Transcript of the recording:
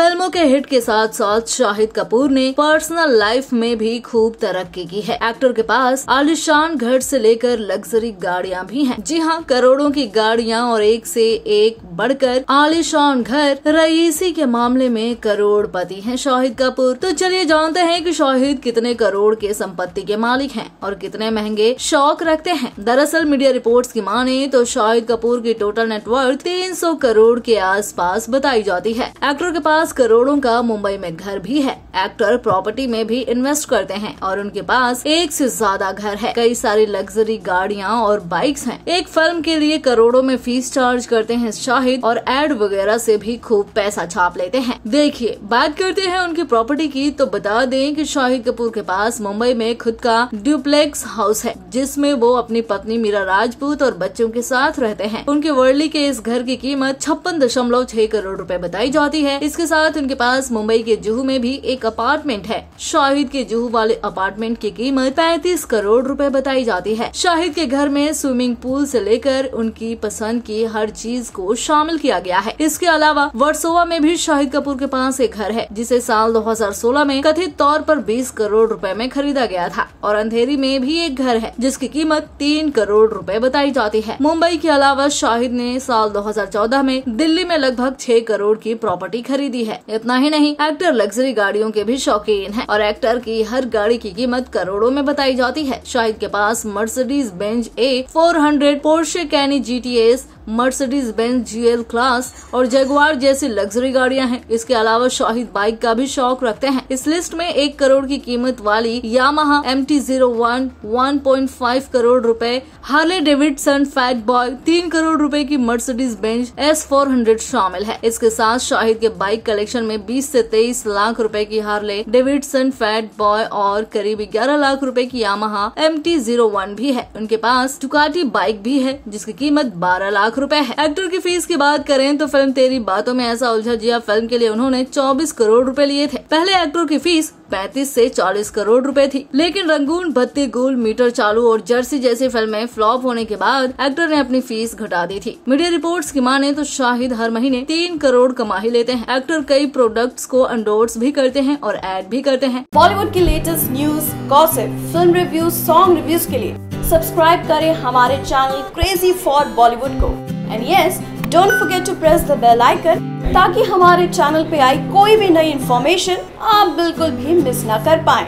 फ़िल्मों के हिट के साथ साथ शाहिद कपूर ने पर्सनल लाइफ में भी खूब तरक्की की है। एक्टर के पास आलिशान घर से लेकर लग्जरी गाड़ियाँ भी हैं। जी हाँ करोड़ों की गाड़ियाँ और एक से एक बढ़कर आलिशान घर रईसी के मामले में करोड़पति हैं शाहिद कपूर। तो चलिए जानते हैं कि शाहिद कितने करोड़ के संपत्ति के मालिक हैं और कितने महँगे शौक रखते हैं। दरअसल मीडिया रिपोर्ट्स की माने तो शाहिद कपूर की टोटल नेटवर्क 300 करोड़ के आसपास बताई जाती है। एक्टर के पास करोड़ों का मुंबई में घर भी है। एक्टर प्रॉपर्टी में भी इन्वेस्ट करते हैं और उनके पास एक से ज़्यादा घर है। कई सारी लग्जरी गाड़ियाँ और बाइक्स हैं। एक फ़िल्म के लिए करोड़ों में फ़ीस चार्ज करते हैं शाहिद और एड वगैरह से भी खूब पैसा छाप लेते हैं। देखिए, बात करते हैं उनकी प्रॉपर्टी की तो बता दें कि शाहिद कपूर के पास मुंबई में खुद का ड्यूप्लेक्स हाउस है, जिसमें वो अपनी पत्नी मीरा राजपूत और बच्चों के साथ रहते हैं। उनके वर्ली के इस घर की कीमत छप्पन दशमलव छह करोड़ रुपए बताई जाती है। इसके साथ उनके पास मुंबई के जुहू में भी एक अपार्टमेंट है। शाहिद के जुहू वाले अपार्टमेंट की कीमत पैंतीस करोड़ रुपए बताई जाती है। शाहिद के घर में स्विमिंग पूल से लेकर उनकी पसंद की हर चीज़ को शामिल किया गया है। इसके अलावा वर्सोवा में भी शाहिद कपूर के पास एक घर है, जिसे साल 2016 में कथित तौर पर 20 करोड़ रुपए में खरीदा गया था और अंधेरी में भी एक घर है, जिसकी कीमत तीन करोड़ रुपए बताई जाती है। मुंबई के अलावा शाहिद ने साल 2014 में दिल्ली में लगभग छह करोड़ की प्रॉपर्टी खरीदी है। इतना ही नहीं एक्टर लग्जरी गाड़ियों के भी शौकीन है और एक्टर की हर गाड़ी की कीमत करोड़ों में बताई जाती है। शाहिद के पास Mercedes Benz A four hundred Porsche Cayenne G T S Mercedes Benz GL class और जेगुआर जैसी लग्जरी गाड़ियाँ हैं। इसके अलावा शाहिद बाइक का भी शौक रखते हैं। इस लिस्ट में एक करोड़ की कीमत वाली Yamaha M T zero one one point five crore रुपए, हार्ले डेविडसन फैट बॉय, तीन करोड़ रुपए की Mercedes Benz S four hundred शामिल है। इसके साथ शाहिद के बाइक कलेक्शन में बीस से तेईस लाख रूपए की हार्ले डेविडसन फैट बॉय और करीब ग्यारह लाख रूपए की Yamaha M T zero one भी है। उनके पास टुकाटी बाइक भी है, जिसकी कीमत बारह लाख रुपए है। एक्टर की फ़ीस की बात करें तो फ़िल्म तेरी बातों में ऐसा उलझा जिया। फ़िल्म के लिए उन्होंने 24 करोड़ रुपए लिए थे। पहले एक्टर की फ़ीस 35 से 40 करोड़ रुपए थी। लेकिन रंगून, बत्ती, गुल, मीटर चालू और जर्सी जैसी फ़िल्में फ्लॉप होने के बाद एक्टर ने अपनी फ़ीस घटा दी थी। मीडिया रिपोर्ट्स की माने तो शाहिद हर महीने तीन करोड़ कमा ही लेते हैं। एक्टर कई प्रोडक्ट्स को एंडोर्स भी करते हैं और एड भी करते हैं। बॉलीवुड की latest news gossip film reviews song reviews के लिए सब्सक्राइब करें हमारे चैनल क्रेजी फॉर बॉलीवुड को। And yes don't forget to press the bell icon ताकि हमारे चैनल पे आई कोई भी नई इन्फॉर्मेशन आप बिल्कुल भी मिस ना कर पाएँ।